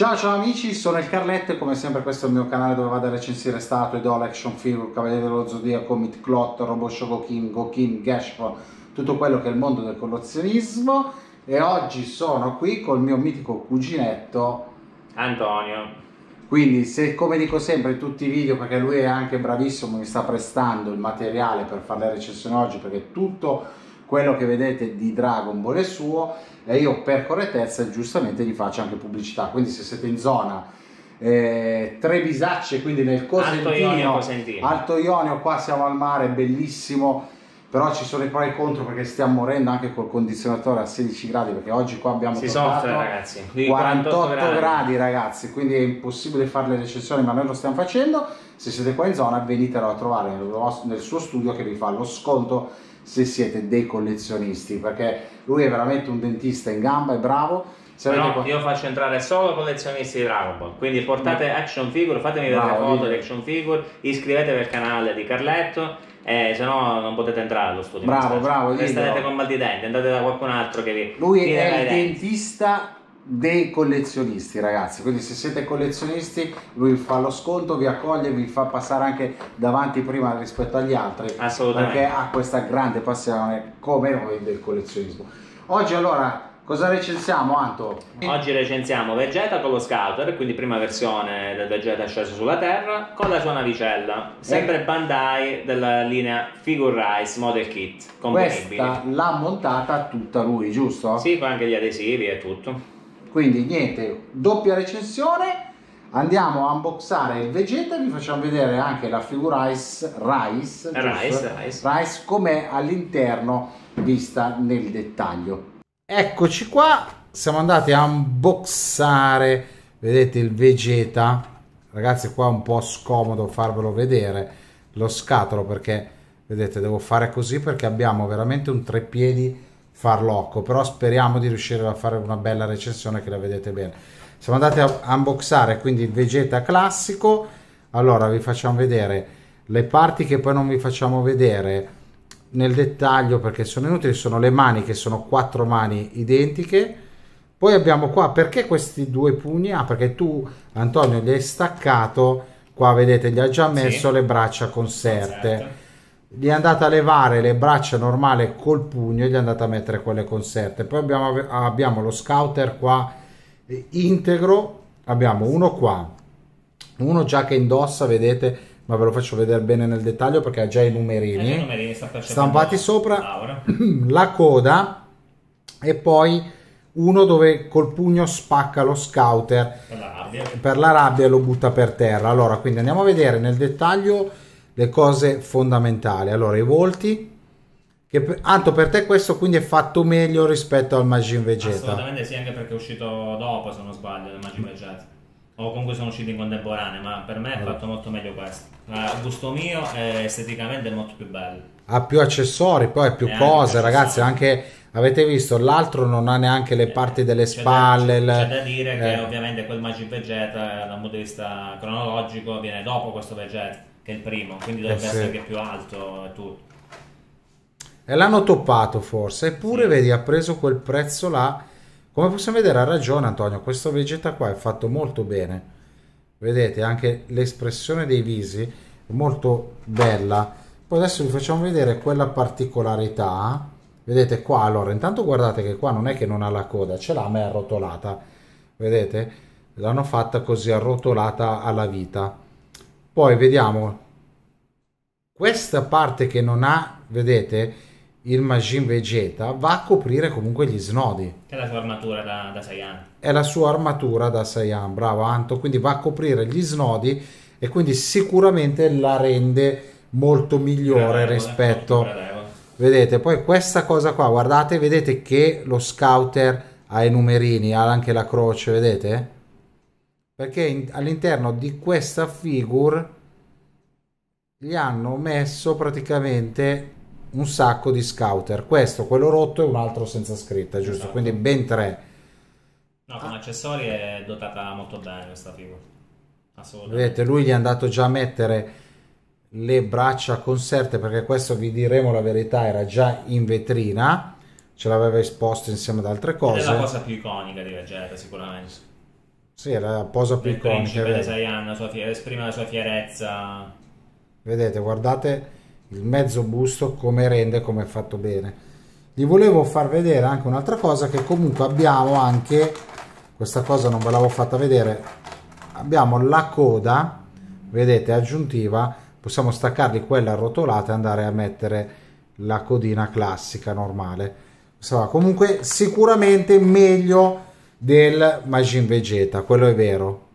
Ciao ciao amici, sono il Carletto e come sempre questo è il mio canale dove vado a recensire statue, doll, action figure, Cavaliere dello Zodiaco, Meat Clot, Robot Shogokin, Gokin, Gashfo, tutto quello che è il mondo del collezionismo e oggi sono qui col mio mitico cuginetto Antonio. quindi se come dico sempre in tutti i video perché lui è anche bravissimo mi sta prestando il materiale per fare le recensioni oggi perché tutto quello che vedete di Dragon Ball è suo io per correttezza giustamente gli faccio anche pubblicità quindi se siete in zona eh, tre bisacce quindi nel Alto Ionio, Cosentino Cosentino. Alto Ionio qua siamo al mare bellissimo però ci sono i pro e i contro perché stiamo morendo anche col condizionatore a 16 gradi perché oggi qua abbiamo Si soffre ragazzi. Qui 48 gradi. gradi. ragazzi, quindi è impossibile fare le recensioni, ma noi lo stiamo facendo. Se siete qua in zona, venitelo a trovare nel, suo studio che vi fa lo sconto se siete dei collezionisti, perché lui è veramente un dentista in gamba, è bravo. Se qua- io faccio entrare solo collezionisti di Dragon Ball. Quindi portate action figure, fatemi vedere Bravo, foto di action figure, iscrivetevi al canale di Carletto. E se no non potete entrare allo studio. Bravo, bravo. Resterete con mal di denti, andate da qualcun altro che vi Lui è il denti. dentista dei collezionisti, ragazzi. Quindi, se siete collezionisti, lui fa lo sconto, vi accoglie, vi fa passare anche davanti prima rispetto agli altri. Assolutamente. Perché ha questa grande passione, come noi, del collezionismo. Oggi, allora, cosa recensiamo, Anto? Oggi recensiamo Vegeta con lo Scouter, quindi prima versione del Vegeta sceso sulla Terra, con la sua navicella. Sempre Bandai della linea Figure Rise Model Kit, componibili. Questa l'ha montata tutta lui, giusto? Sì, con anche gli adesivi e tutto. Quindi, niente, doppia recensione. Andiamo a unboxare il Vegeta e vi facciamo vedere anche la figura Rice, Rice, Rice? Rice. Rice com'è all'interno vista nel dettaglio. Eccoci qua, siamo andati a unboxare, vedete il Vegeta. Ragazzi, qua è un po' scomodo farvelo vedere lo scatolo perché vedete, devo fare così perché abbiamo veramente un treppiedi farlocco, però speriamo di riuscire a fare una bella recensione che la vedete bene. Siamo andati a unboxare quindi il Vegeta classico. Allora vi facciamo vedere le parti che poi non vi facciamo vedere nel dettaglio perché sono inutili, sono le mani che sono quattro mani identiche. Poi abbiamo qua perché questi due pugni? Ah, perché tu Antonio gli hai staccato, qua vedete, gli ha già messo Sì. le braccia conserte. Conserte. Gli è andata a levare le braccia normali col pugno e gli è andata a mettere quelle conserte. Poi abbiamo, abbiamo lo scouter qua eh, integro, abbiamo uno qua, uno già che indossa, vedete, ma ve lo faccio vedere bene nel dettaglio perché ha già i numerini Eh, i numerini stampati sopra la coda e poi uno dove col pugno spacca lo scouter Per la rabbia. per la rabbia e lo butta per terra. Allora, quindi andiamo a vedere nel dettaglio le cose fondamentali. Allora, i volti. Che per- Anto, per te questo quindi è fatto meglio rispetto al Majin Vegeta. Assolutamente sì, anche perché è uscito dopo, se non sbaglio, del Magic Vegeta. O comunque sono usciti in contemporanea, ma per me è fatto molto meglio questo. A gusto mio è esteticamente molto più bello. Ha più accessori, poi più E anche cose, più ragazzi. Anche avete visto, l'altro non ha neanche le parti delle C'è da- spalle. C'è, il- c'è da dire che eh. ovviamente quel Magic Vegeta, da un punto di vista cronologico, viene dopo questo Vegeta, che è il primo, quindi dovrebbe Eh sì. essere anche più alto e tutto. E l'hanno toppato forse, eppure Sì. vedi ha preso quel prezzo là. Come possiamo vedere ha ragione Antonio, questo Vegeta qua è fatto molto bene. Vedete anche l'espressione dei visi è molto bella. Poi adesso vi facciamo vedere quella particolarità. Vedete qua, allora intanto guardate che qua non è che non ha la coda, ce l'ha ma è arrotolata. Vedete? L'hanno fatta così arrotolata alla vita. Poi vediamo questa parte che non ha, vedete, il Majin Vegeta va a coprire comunque gli snodi. È la sua armatura da, da 6 anni. È la sua armatura da Saiyan, bravo Anto, quindi va a coprire gli snodi e quindi sicuramente la rende molto migliore Gradevole, rispetto molto. Vedete, poi questa cosa qua, guardate, vedete che lo scouter ha i numerini, ha anche la croce, vedete? Perché in- all'interno di questa figure gli hanno messo praticamente un sacco di scouter. Questo, quello rotto e un altro senza scritta, giusto? Esatto. Quindi ben tre. No, come accessori è dotata molto bene questa figura. Assolutamente. Vedete, lui gli è andato già a mettere le braccia conserte perché questo vi diremo la verità era già in vetrina ce l'aveva esposto insieme ad altre cose è la cosa più iconica di Vegeta, sicuramente. Sì, era la posa più Il iconica. principe. Saiyan, la sua esprime la sua fierezza. Vedete, guardate il mezzo busto come rende, come è fatto bene. Vi volevo far vedere anche un'altra cosa che comunque abbiamo anche, questa cosa non ve l'avevo fatta vedere, abbiamo la coda, vedete, aggiuntiva, possiamo staccarli quella arrotolata e andare a mettere la codina classica normale. Insomma, comunque sicuramente meglio del Majin Vegeta, quello è vero.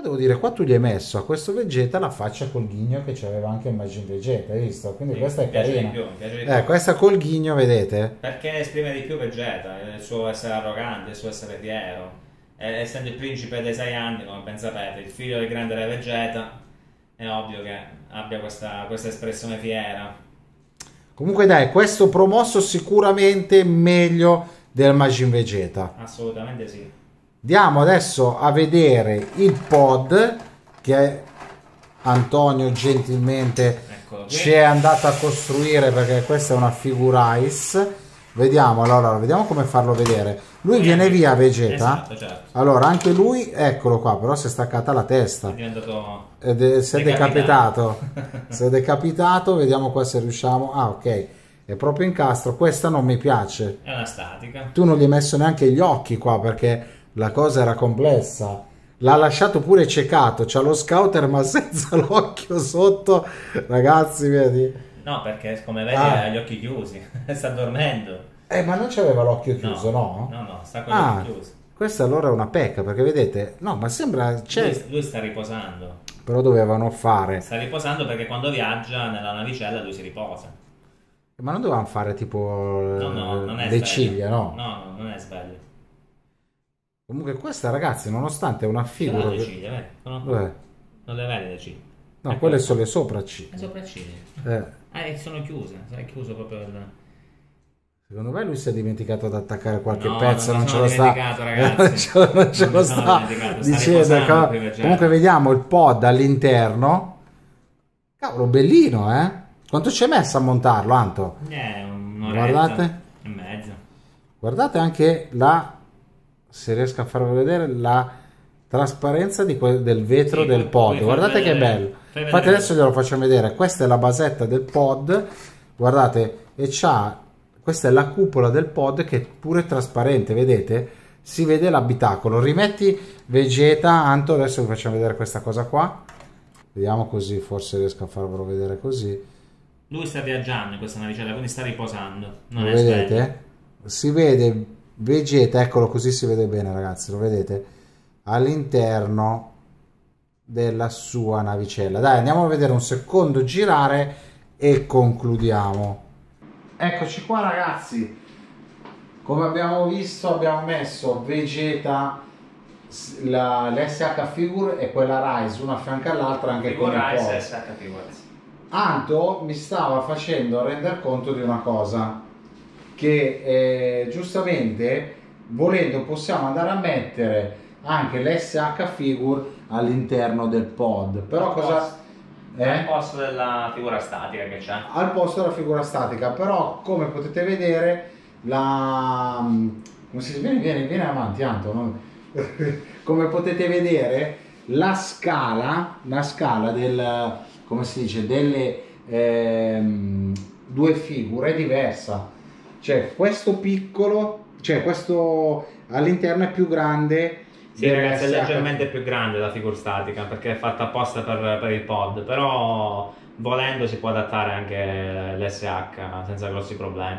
Però devo dire, qua tu gli hai messo a questo Vegeta la faccia col ghigno che c'aveva anche il Majin Vegeta, hai visto? Quindi Sì, questa è mi piace carina. più, mi Eh, questa col ghigno, vedete? Perché esprime di più Vegeta, il suo essere arrogante, il suo essere fiero. E, essendo il principe dei Saiyan, come ben sapete, il figlio del grande re Vegeta, è ovvio che abbia questa, questa espressione fiera. Comunque dai, questo promosso sicuramente meglio del Majin Vegeta. Assolutamente sì. Andiamo adesso a vedere il pod che Antonio gentilmente qui. ci è andato a costruire perché questa è una figura ice. Vediamo allora, vediamo come farlo vedere. Lui viene via Vegeta. Esatto, certo. Allora, anche lui, eccolo qua, però si è staccata la È testa. diventato... Ed è, si è Decapitato. decapitato. si è decapitato, vediamo qua se riusciamo. Ah, ok. È proprio incastro. Questa non mi piace. È una statica. Tu non gli hai messo neanche gli occhi qua perché la cosa era complessa. L'ha lasciato pure ciecato. C'ha lo scouter ma senza l'occhio sotto. Ragazzi, vedi? No, perché come vedi Ah. ha gli occhi chiusi, sta dormendo. Eh, ma non c'aveva l'occhio chiuso, no? No, no, sta con gli Ah, occhi chiusi. questa allora è una pecca perché vedete, no, ma sembra Lui, lui sta riposando. però dovevano fare, Sta riposando perché quando viaggia nella navicella lui si riposa. ma non dovevano fare tipo No, no, le sveglio. ciglia, no? No, no, non è sveglio. Comunque questa ragazzi, nonostante è una figura l'ha le che- ciglia, vedi? Sono-? Non le vedi le ciglia? No, quelle sono le sopracciglia. Le sopracciglia. Eh, Ah, e sono chiuse, è chiuso proprio il... secondo me lui si è dimenticato di attaccare qualche No, pezzo, non non, ce lo sta, ragazzi. non ce, non ce Non lo sta dicendo. Comunque vediamo il pod all'interno. Cavolo, bellino, eh? Quanto ci hai messo a montarlo, Anto? Eh, un'oretta Guardate. e mezza. Guardate anche la, se riesco a farvi vedere, la trasparenza di que- del vetro Sì, del pod. Guardate che vedere- bello. fai Infatti adesso glielo facciamo vedere. Questa è la basetta del pod. Guardate, e c'ha questa è la cupola del pod che è pure trasparente, vedete? Si vede l'abitacolo. Rimetti Vegeta, Anto, adesso vi facciamo vedere questa cosa qua. Vediamo così, forse riesco a farvelo vedere così. Lui sta viaggiando in questa navicella, quindi sta riposando. Non lo è sveglio. vedete? Si vede Vegeta, eccolo così si vede bene ragazzi, lo vedete? All'interno della sua navicella. Dai, andiamo a vedere un secondo girare e concludiamo. Eccoci qua ragazzi. Come abbiamo visto abbiamo messo Vegeta, l'SH Figure e quella Rise una a fianco all'altra anche con il Figura pod. SH Figures. Anto mi stava facendo rendere conto di una cosa che eh, giustamente volendo possiamo andare a mettere anche l'SH figure all'interno del pod però cosa Al eh? posto della figura statica che c'è. al posto della figura statica però come potete vedere la come si viene, viene, viene avanti Anto non- come potete vedere la scala la scala del come si dice delle ehm, due figure è diversa cioè questo piccolo cioè questo all'interno è più grande Sì, ragazzi, è leggermente più grande la figura statica perché è fatta apposta per, per il pod, però volendo si può adattare anche l'SH senza grossi problemi.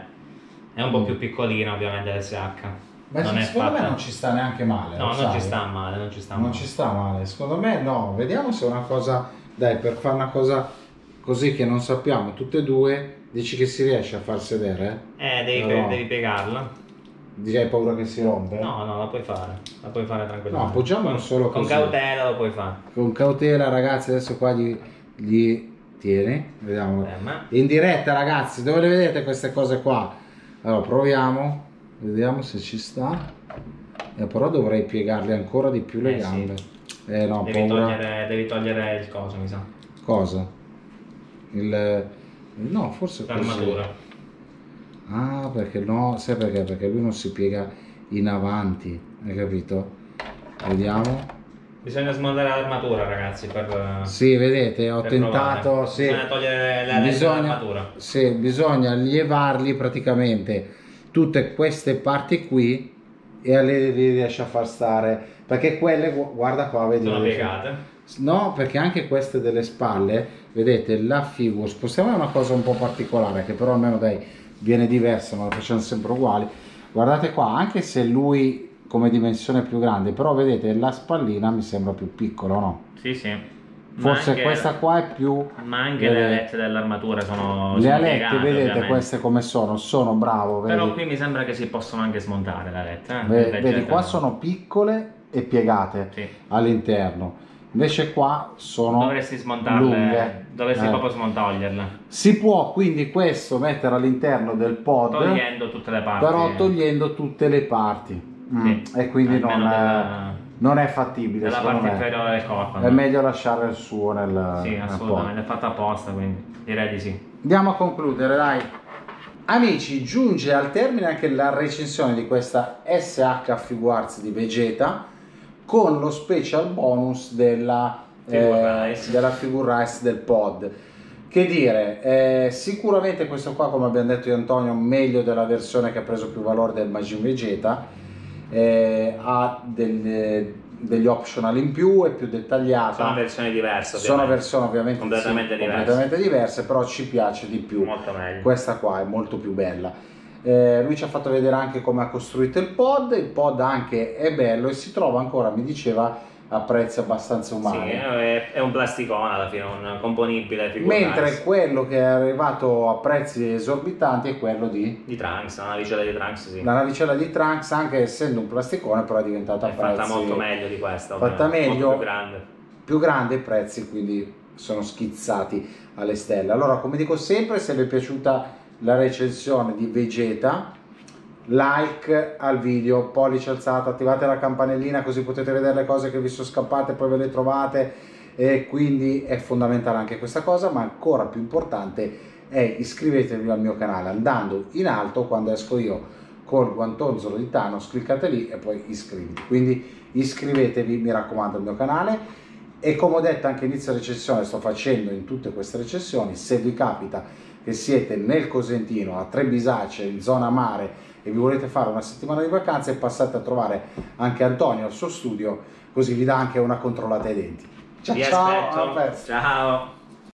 È un po' Mm. più piccolina ovviamente l'SH. ma non secondo me fatta- non ci sta neanche male No, non sai? ci sta male, non ci sta non male. ci sta male secondo me no vediamo se è una cosa dai per fare una cosa così che non sappiamo tutte e due dici che si riesce a far sedere Eh, devi, No. devi piegarla. Dici hai paura che si rompe No, no, la puoi fare. La puoi fare tranquillamente. No, appoggiamolo Con- solo Con così. cautela lo puoi fare. con cautela ragazzi adesso qua gli, gli tieni vediamo Eh, ma- in diretta ragazzi dove le vedete queste cose qua allora proviamo vediamo se ci sta eh, però dovrei piegarle ancora di più le Eh, sì. gambe eh no Devi paura togliere, devi togliere il coso, mi sa. cosa il no forse così L'armatura. ah perché no sai perché perché lui non si piega in avanti hai capito vediamo Bisogna smontare l'armatura, ragazzi. Per, sì, vedete, ho tentato. provare. Sì, Bisogna togliere le bisogna, dell'armatura. sì, bisogna lievarli praticamente tutte queste parti qui e le, riesce a far stare perché quelle, gu- guarda qua, vedi Sono piegate. No, perché anche queste delle spalle, vedete, la figure, spostiamo una cosa un po' particolare che però almeno dai viene diversa, ma la facciamo sempre uguali. Guardate qua, anche se lui come dimensione più grande, però vedete la spallina mi sembra più piccola, no? Sì, sì. Forse anche- questa qua è più Ma anche le alette dell'armatura sono. le sono alette, piegate, vedete ovviamente. queste come sono, sono bravo, vedi? Però qui mi sembra che si possono anche smontare le alette. Eh? Ve- Invece vedi, qua no. sono piccole e piegate Sì. all'interno. Invece qua sono Dovresti smontarle. lunghe. Dovresti Eh. proprio smontoglierle. Si può quindi questo mettere all'interno del pod, Togliendo tutte le parti. però togliendo tutte le parti. Mm, Sì. E quindi non della- non è fattibile. Della parte me. inferiore del corpo. È no? meglio lasciare il suo nel, Sì, assolutamente. È fatta apposta, quindi direi di sì. Andiamo a concludere, dai. Amici, giunge al termine anche la recensione di questa SH Figuarts di Vegeta con lo special bonus della Figure eh, della Figure Rice del pod. Che dire, eh, sicuramente questo qua, come abbiamo detto io Antonio, meglio della versione che ha preso più valore del Majin Vegeta, eh, ha del- degli optional in più, è più dettagliata. Sono versioni diverse. Sono ovviamente. versioni ovviamente Completamente sì, diverse. completamente diverse, però ci piace di più. Molto meglio. Questa qua è molto più bella. Eh, lui ci ha fatto vedere anche come ha costruito il pod, il pod anche è bello e si trova ancora, mi diceva, a prezzi abbastanza Sì, umani. è, è un plasticone alla fine, un componibile Mentre quello che è arrivato a prezzi esorbitanti è quello di di Trunks, una navicella di Trunks, sì. la navicella di Trunks, anche essendo un plasticone, però è diventata è fatta prezzi molto meglio di questa. fatta meglio. Più grande. più grande i prezzi quindi sono schizzati alle stelle allora come dico sempre se vi è piaciuta la recensione di Vegeta like al video pollice alzato attivate la campanellina così potete vedere le cose che vi sono scappate poi ve le trovate e quindi è fondamentale anche questa cosa ma ancora più importante è iscrivetevi al mio canale andando in alto quando esco io col guantonzolo di Thanos cliccate lì e poi iscriviti. Quindi iscrivetevi mi raccomando al mio canale. E come ho detto anche inizio recensione, sto facendo in tutte queste recensioni, se vi capita che siete nel Cosentino, a Trebisace, in zona mare e vi volete fare una settimana di vacanze, passate a trovare anche Antonio al suo studio, così vi dà anche una controllata ai denti. Ciao Vi ciao. Ciao.